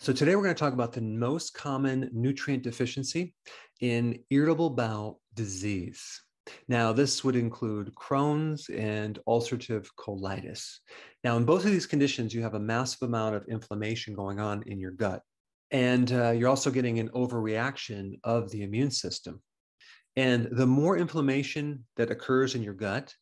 So today we're going to talk about the most common nutrient deficiency in irritable bowel disease. Now, this would include Crohn's and ulcerative colitis. Now, in both of these conditions, you have a massive amount of inflammation going on in your gut. And uh, you're also getting an overreaction of the immune system. And the more inflammation that occurs in your gut,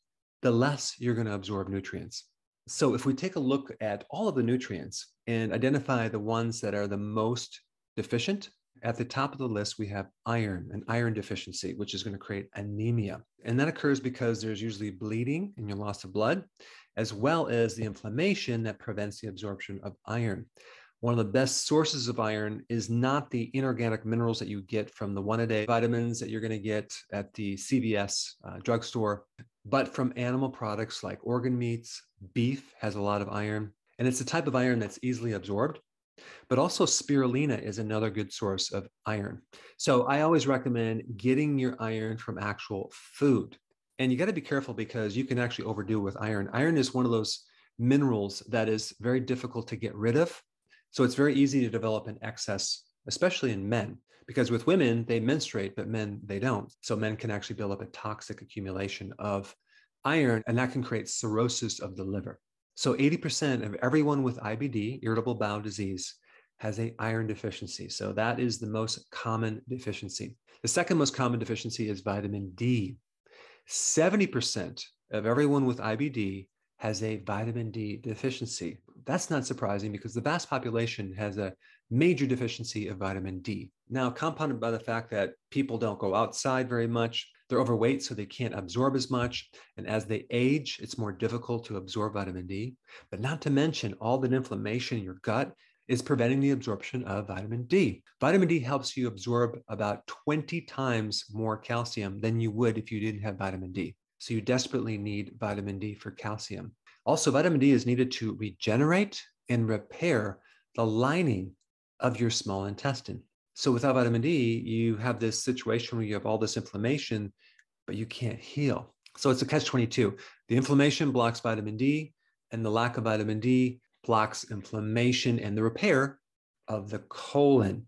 the less you're going to absorb nutrients. So, if we take a look at all of the nutrients and identify the ones that are the most deficient, at the top of the list, we have iron, an iron deficiency, which is going to create anemia. And that occurs because there's usually bleeding and your loss of blood, as well as the inflammation that prevents the absorption of iron. One of the best sources of iron is not the inorganic minerals that you get from the one a day vitamins that you're going to get at the CVS uh, drugstore, but from animal products like organ meats. Beef has a lot of iron, and it's a type of iron that's easily absorbed. But also, spirulina is another good source of iron. So, I always recommend getting your iron from actual food. And you got to be careful because you can actually overdo with iron. Iron is one of those minerals that is very difficult to get rid of. So, it's very easy to develop an excess, especially in men because with women they menstruate but men they don't so men can actually build up a toxic accumulation of iron and that can create cirrhosis of the liver. So 80% of everyone with ibd irritable bowel disease has a iron deficiency. So that is the most common deficiency. The second most common deficiency is vitamin d. 70% of everyone with ibd has a vitamin d deficiency. That's not surprising because the vast population has a major deficiency of vitamin D. Now, compounded by the fact that people don't go outside very much, they're overweight, so they can't absorb as much. And as they age, it's more difficult to absorb vitamin D. But not to mention all that inflammation in your gut is preventing the absorption of vitamin D. Vitamin D helps you absorb about 20 times more calcium than you would if you didn't have vitamin D. So you desperately need vitamin D for calcium. Also, vitamin D is needed to regenerate and repair the lining of your small intestine. So without vitamin D, you have this situation where you have all this inflammation, but you can't heal. So it's a catch 22. The inflammation blocks vitamin D, and the lack of vitamin D blocks inflammation and the repair of the colon.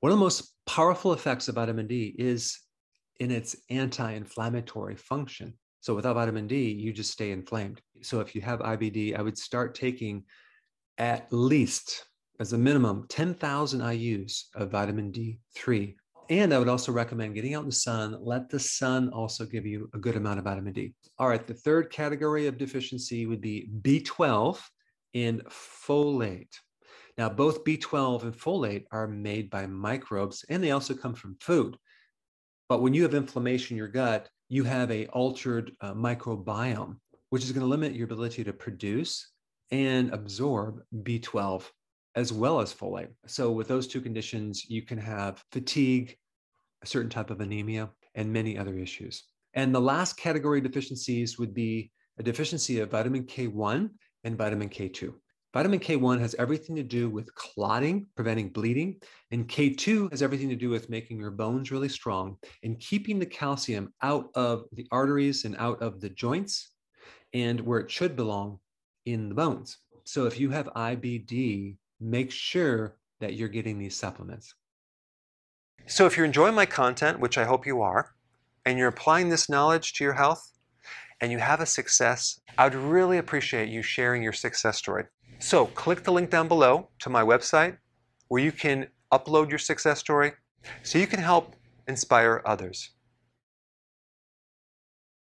One of the most powerful effects of vitamin D is in its anti inflammatory function. So without vitamin D, you just stay inflamed. So if you have IBD, I would start taking at least as a minimum 10,000 IUs of vitamin D3. And I would also recommend getting out in the sun. Let the sun also give you a good amount of vitamin D. All right, the third category of deficiency would be B12 and folate. Now, both B12 and folate are made by microbes and they also come from food. But when you have inflammation in your gut, you have a altered uh, microbiome, which is going to limit your ability to produce and absorb B12 as well as folate. So, with those two conditions, you can have fatigue, a certain type of anemia, and many other issues. And the last category of deficiencies would be a deficiency of vitamin K1 and vitamin K2. Vitamin K1 has everything to do with clotting, preventing bleeding, and K2 has everything to do with making your bones really strong and keeping the calcium out of the arteries and out of the joints and where it should belong in the bones. So if you have IBD, make sure that you're getting these supplements. So, if you're enjoying my content, which I hope you are, and you're applying this knowledge to your health, and you have a success, I would really appreciate you sharing your success story. So, click the link down below to my website where you can upload your success story so you can help inspire others.